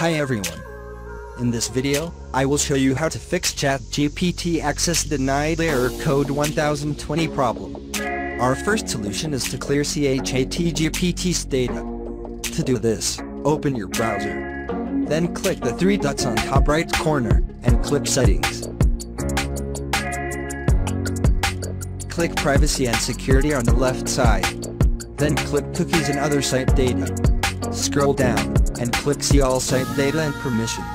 Hi everyone. In this video, I will show you how to fix ChatGPT Access Denied Error Code 1020 problem. Our first solution is to clear ChatGPT's data. To do this, open your browser. Then click the three dots on top right corner, and click Settings. Click Privacy and Security on the left side. Then click Cookies and Other Site Data. Scroll down, and click See All Site Data and Permissions.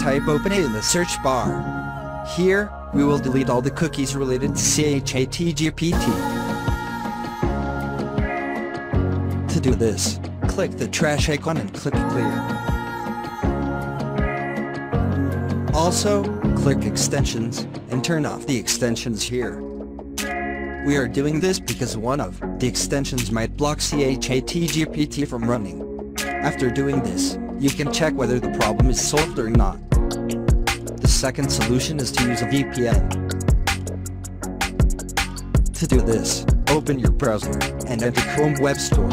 Type OpenAI in the search bar. Here, we will delete all the cookies related to ChatGPT. To do this, click the trash icon and click Clear. Also, click Extensions, and turn off the extensions here. We are doing this because one of the extensions might block ChatGPT from running. After doing this, you can check whether the problem is solved or not. The second solution is to use a VPN. To do this, open your browser and enter Chrome Web Store.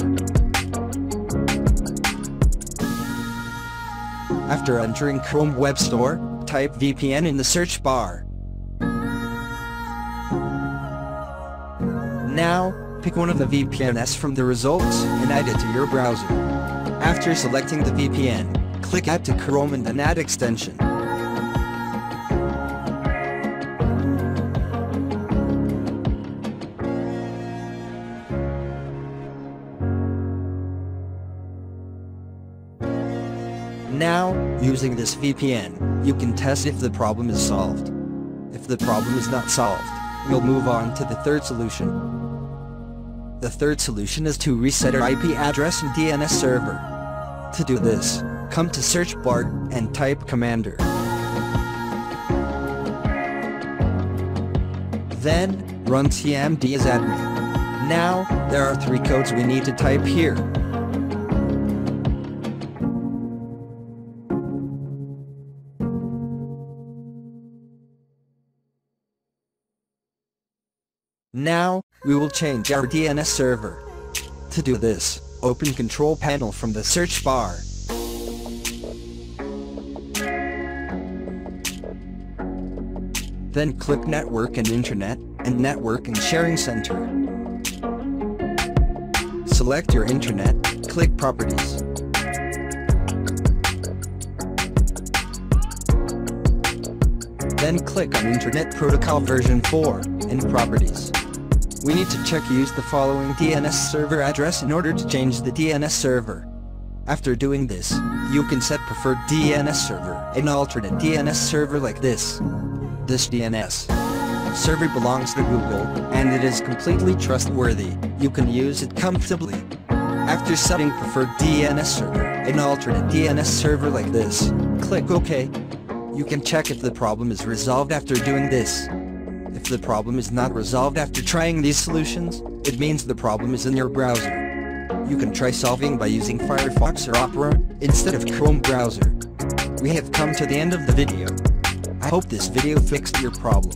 After entering Chrome Web Store, type VPN in the search bar. Now, pick one of the VPNs from the results and add it to your browser. After selecting the VPN, click Add to Chrome and then add extension. Now, using this VPN, you can test if the problem is solved. If the problem is not solved, we'll move on to the third solution. The third solution is to reset our IP address and DNS server. To do this, come to search bar and type commander. Then, run cmd as admin. Now, there are three codes we need to type here. Now, we will change our DNS server. To do this, open Control Panel from the search bar. Then click Network and Internet, and Network and Sharing Center. Select your Internet, click Properties. Then click on Internet Protocol version 4, in Properties. We need to check use the following DNS server address in order to change the DNS server. After doing this, you can set preferred DNS server, an alternate DNS server like this. This DNS server belongs to Google, and it is completely trustworthy. You can use it comfortably. After setting preferred DNS server, an alternate DNS server like this, click OK. You can check if the problem is resolved after doing this. If the problem is not resolved after trying these solutions, it means the problem is in your browser. You can try solving by using Firefox or Opera, instead of Chrome browser. We have come to the end of the video. I hope this video fixed your problem.